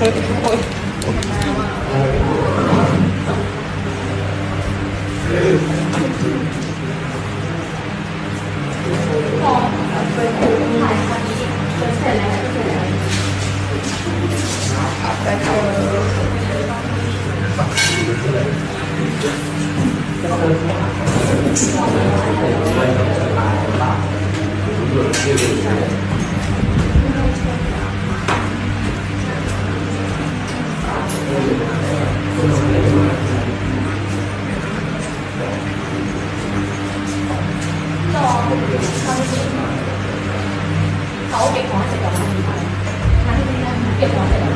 sơ thì thôi Thank you. 好嘅，差多。但我極可惜啊，嗱呢啲咧極可惜啊。